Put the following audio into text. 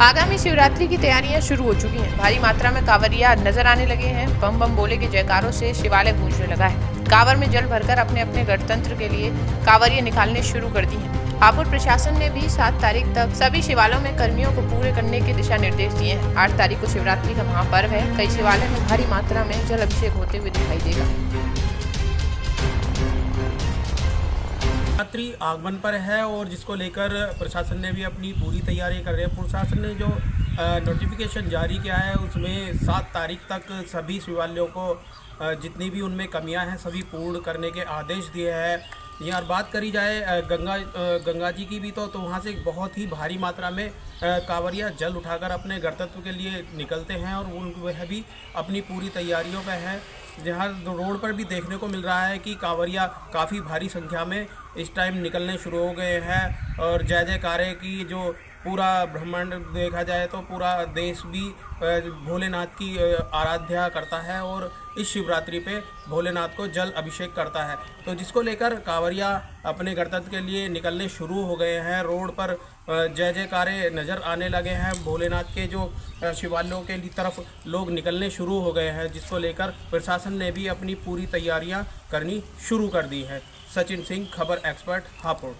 आगामी शिवरात्रि की तैयारियाँ शुरू हो चुकी हैं। भारी मात्रा में कांवरिया नज़र आने लगे हैं। बम बम बोले के जयकारों से शिवालय गूंजने लगा है। कांवर में जल भरकर अपने अपने गणतंत्र के लिए कांवरिया निकालने शुरू कर दी हैं। हापुड़ प्रशासन ने भी सात तारीख तक सभी शिवालयों में कर्मियों को पूरे करने के दिशा निर्देश दिए हैं। आठ तारीख को शिवरात्रि का महापर्व है। कई शिवालय में भारी मात्रा में जल अभिषेक होते हुए दिखाई देगा। यात्री आगमन पर है और जिसको लेकर प्रशासन ने भी अपनी पूरी तैयारी कर रहे हैं। प्रशासन ने जो नोटिफिकेशन जारी किया है, उसमें सात तारीख तक सभी शिवालयों को जितनी भी उनमें कमियाँ हैं, सभी पूर्ण करने के आदेश दिए हैं। यहाँ बात करी जाए गंगा गंगा जी की भी तो तो वहाँ से बहुत ही भारी मात्रा में कांवरिया जल उठाकर अपने गणतत्व के लिए निकलते हैं और उन, वह भी अपनी पूरी तैयारियों में है। जहाँ रोड पर भी देखने को मिल रहा है कि कांवरिया काफ़ी भारी संख्या में इस टाइम निकलने शुरू हो गए हैं और जय जयकारे की जो पूरा ब्रह्मांड देखा जाए तो पूरा देश भी भोलेनाथ की आराध्या करता है और इस शिवरात्रि पे भोलेनाथ को जल अभिषेक करता है। तो जिसको लेकर कांवरिया अपने गणतंत्र के लिए निकलने शुरू हो गए हैं, रोड पर जय जयकारे नज़र आने लगे हैं। भोलेनाथ के जो शिवालयों के तरफ़ लोग निकलने शुरू हो गए हैं, जिसको लेकर प्रशासन ने भी अपनी पूरी तैयारियाँ करनी शुरू कर दी है। सचिन सिंह, खबर एक्सपर्ट, हापुड़।